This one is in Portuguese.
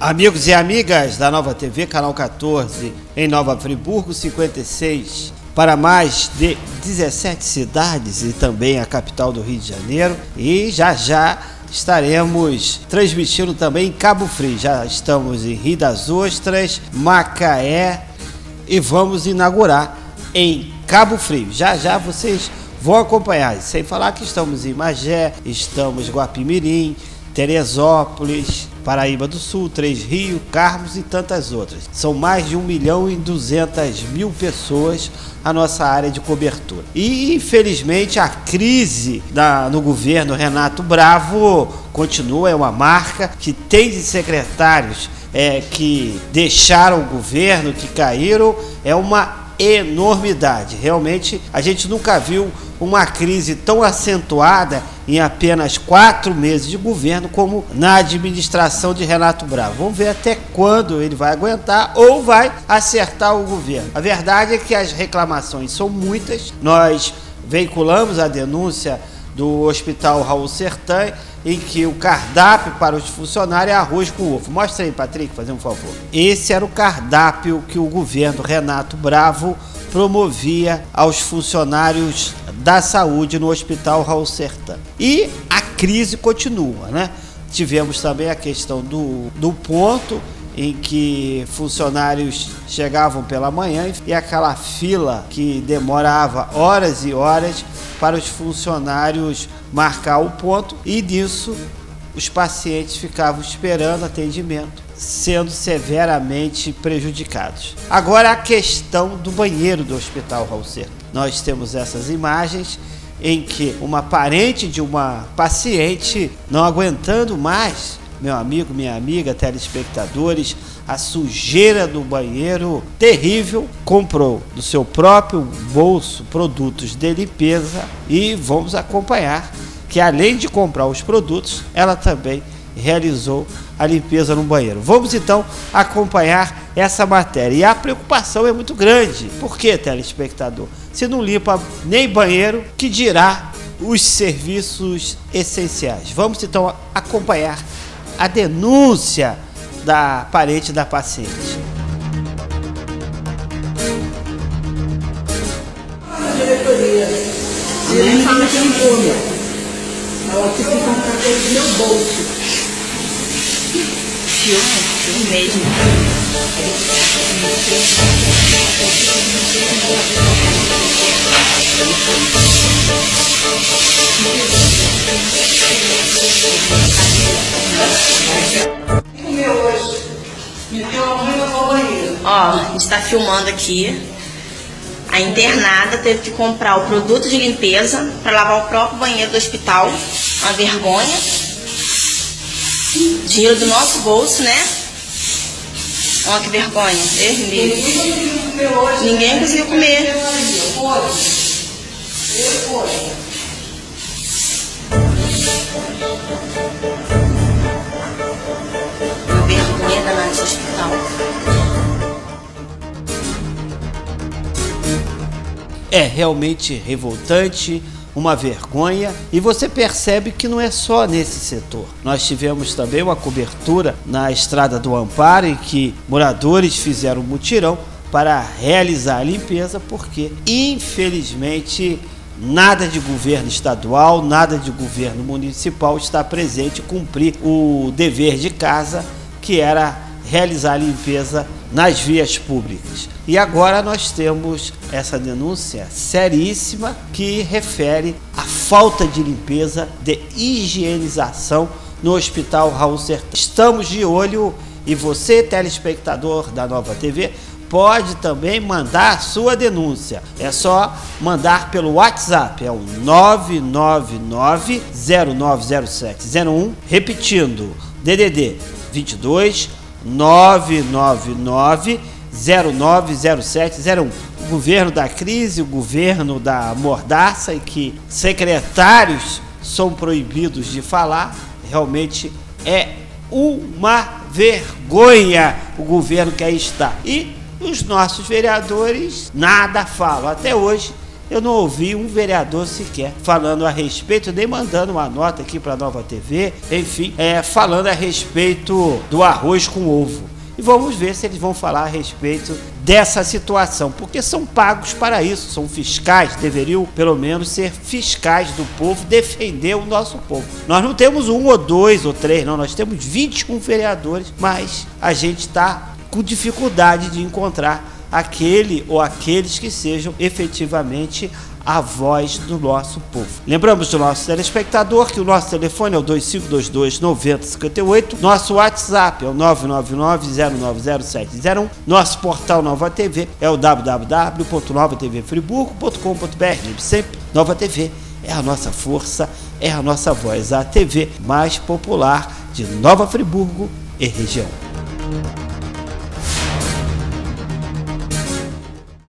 Amigos e amigas da Nova TV, canal 14, em Nova Friburgo, 56, para mais de 17 cidades e também a capital do Rio de Janeiro. E já já estaremos transmitindo também em Cabo Frio. Já estamos em Rio das Ostras, Macaé e vamos inaugurar em Cabo Frio. Já já vocês vão acompanhar. Sem falar que estamos em Magé, estamos em Guapimirim, Teresópolis, Paraíba do Sul, Três Rio, Carmos e tantas outras. São mais de 1 milhão e 200 mil pessoas a nossa área de cobertura. E infelizmente a crise da, no governo Renato Bravo continua, é uma marca que tem de secretários é, que deixaram o governo, que caíram, é uma enormidade. Realmente, a gente nunca viu uma crise tão acentuada em apenas quatro meses de governo como na administração de Renato Bravo. Vamos ver até quando ele vai aguentar ou vai acertar o governo. A verdade é que as reclamações são muitas. Nós veiculamos a denúncia do Hospital Raul Sertã em que o cardápio para os funcionários é arroz com ovo. Mostra aí, Patrick, fazer um favor. Esse era o cardápio que o governo Renato Bravo promovia aos funcionários da saúde no Hospital Raul Sertã. E a crise continua, né? Tivemos também a questão do, do ponto em que funcionários chegavam pela manhã e aquela fila que demorava horas e horas para os funcionários marcar o ponto e disso os pacientes ficavam esperando atendimento, sendo severamente prejudicados. Agora a questão do banheiro do Hospital Raul. Nós temos essas imagens em que uma parente de uma paciente não aguentando mais meu amigo, minha amiga, telespectadores, a sujeira do banheiro terrível, comprou do seu próprio bolso produtos de limpeza e vamos acompanhar que além de comprar os produtos, ela também realizou a limpeza no banheiro. Vamos então acompanhar essa matéria. E a preocupação é muito grande. Por que, telespectador? Se não limpa nem banheiro, que dirá os serviços essenciais? Vamos então acompanhar a denúncia da parente da paciente. diretoria. Ele fala que não come. Ela fica um cabelo no meu bolso. Eu mesmo. Ó, a gente está filmando aqui. A internada teve que comprar o produto de limpeza para lavar o próprio banheiro do hospital. Uma vergonha. Dinheiro do nosso bolso, né? Olha que vergonha. Ninguém conseguiu comer. Uma vergonha danada nesse hospital. É realmente revoltante, uma vergonha, e você percebe que não é só nesse setor. Nós tivemos também uma cobertura na Estrada do Amparo em que moradores fizeram um mutirão para realizar a limpeza, porque infelizmente nada de governo estadual, nada de governo municipal está presente cumprir o dever de casa, que era realizar a limpeza nas vias públicas. E agora nós temos essa denúncia seríssima que refere à falta de limpeza, de higienização no Hospital Raul Sertã. Estamos de olho e você, telespectador da Nova TV, pode também mandar sua denúncia. É só mandar pelo WhatsApp, é o 999-090701, repetindo, DDD 22 999 090701. O governo da crise, o governo da mordaça e que secretários são proibidos de falar, realmente é uma vergonha o governo que aí está. E os nossos vereadores nada falam. Até hoje eu não ouvi um vereador sequer falando a respeito, nem mandando uma nota aqui para a Nova TV, enfim, é, falando a respeito do arroz com ovo. E vamos ver se eles vão falar a respeito dessa situação, porque são pagos para isso, são fiscais, deveriam pelo menos ser fiscais do povo, defender o nosso povo. Nós não temos um ou dois ou três, não, nós temos 21 vereadores, mas a gente está com dificuldade de encontrar aquele ou aqueles que sejam efetivamente a voz do nosso povo. Lembramos do nosso telespectador que o nosso telefone é o 2522 9058, nosso WhatsApp é o 999-090701, nosso portal Nova TV é o www.novatvfriburgo.com.br. Sempre Nova TV é a nossa força, é a nossa voz, a TV mais popular de Nova Friburgo e região.